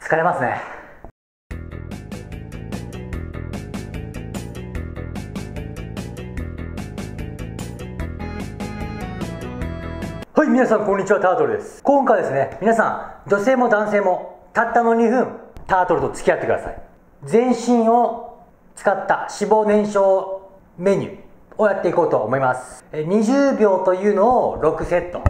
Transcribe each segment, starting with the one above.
疲れますね。はい皆さんこんにちはタートルです。今回ですね皆さん女性も男性もたったの2分タートルと付き合ってください。全身を使った脂肪燃焼メニューをやっていこうと思います。20秒というのを6セット。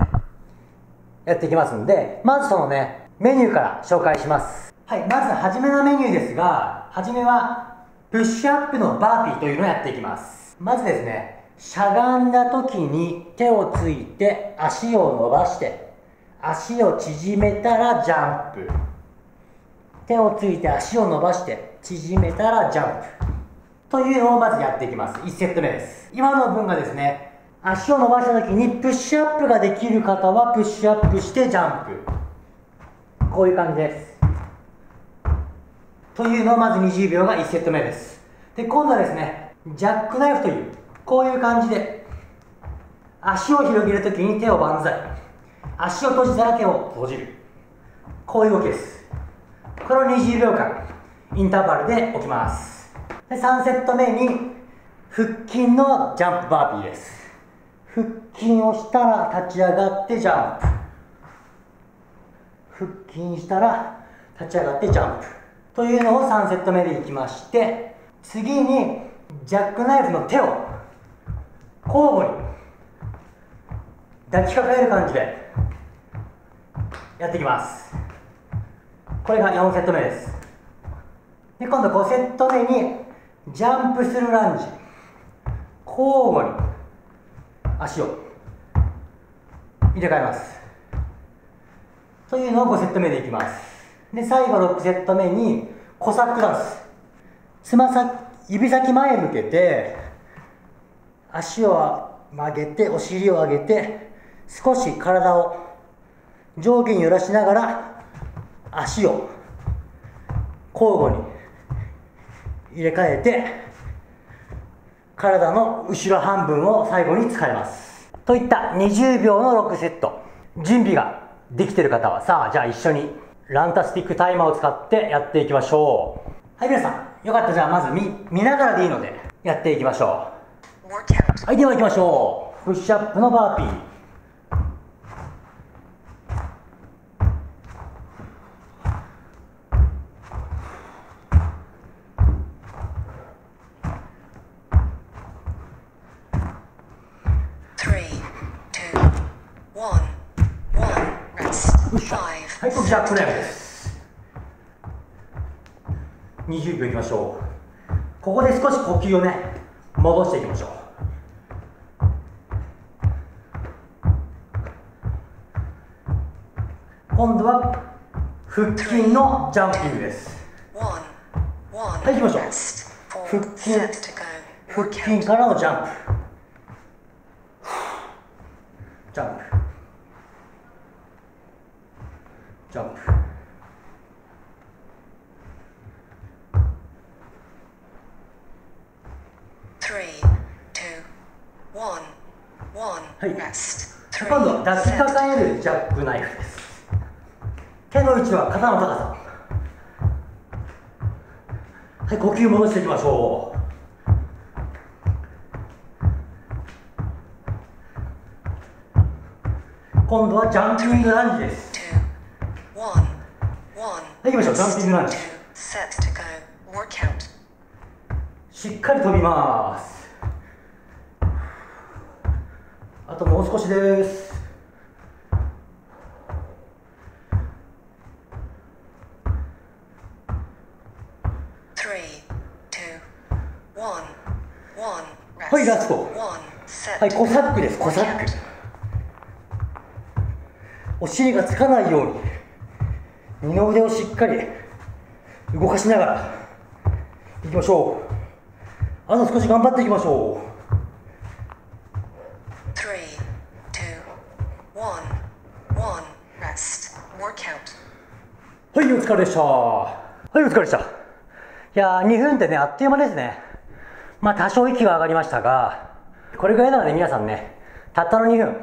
やっていきますんでまずそのねメニューから紹介します。はいまず初めのメニューですが初めはプッシュアップのバーピーというのをやっていきます。まずですねしゃがんだ時に手をついて足を伸ばして足を縮めたらジャンプ。手をついて足を伸ばして縮めたらジャンプ。というのをまずやっていきます。1セット目です。今の分がですね足を伸ばした時にプッシュアップができる方はプッシュアップしてジャンプ。こういう感じです。というのをまず20秒が1セット目です。で今度はですねジャックナイフというこういう感じで足を広げるときに手を万歳。足を閉じたら手を閉じる。こういう動きです。これを20秒間インターバルで起きます。で3セット目に腹筋のジャンプバーピーです。腹筋をしたら立ち上がってジャンプ。腹筋したら立ち上がってジャンプ。というのを3セット目でいきまして次にジャックナイフの手を交互に抱きかかえる感じでやっていきます。これが4セット目です。で今度5セット目にジャンプするランジ。交互に足を入れ替えます。というのを5セット目でいきます。で最後6セット目にコサックダンスつま先指先前向けて足を曲げてお尻を上げて少し体を上下に揺らしながら足を交互に入れ替えて体の後ろ半分を最後に使います。といった20秒の6セット。準備ができてる方はさあじゃあ一緒に Runtastic タイマーを使ってやっていきましょう。はい皆さん。よかった。じゃあまず見見ながらでいいのでやっていきましょう。はいでは行きましょう。プッシュアップのバーピーはい、こちらプレーです20秒いきましょうここで少し呼吸をね戻していきましょう。今度は腹筋のジャンピングです。はい行きましょう。腹筋。腹筋からのジャンプ。ジャンプジャンプはい。今度は抱きかかえるジャックナイフです。手の位置は肩の高さ。はい呼吸戻していきましょう。今度はジャンピングランジです。はい行きましょう。ジャンピングランジしっかり飛びます。あともう少しです。はいラスト。はいコサックですコサック。お尻がつかないように二の腕をしっかり動かしながらいきましょう。あと少し頑張っていきましょう。はいお疲れでした。はいお疲れでした。いやー2分ってねあっという間ですね。まあ多少息は上がりましたがこれぐらいなので皆さんねたったの2分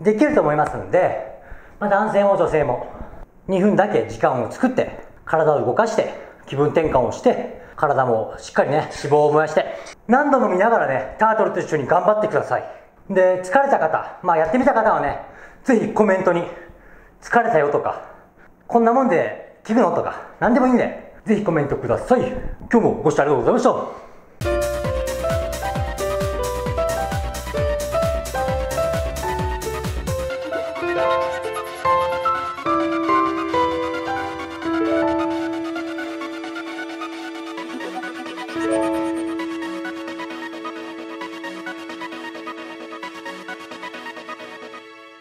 できると思いますんで、ままあ、男性も女性も2分だけ時間を作って体を動かして気分転換をして体もしっかりね脂肪を燃やして何度も見ながらねタートルと一緒に頑張ってください。で疲れた方まあやってみた方はねぜひコメントに疲れたよとかこんなもんで聞くのとか何でもいいんでぜひコメントください。今日もご視聴ありがとうございました。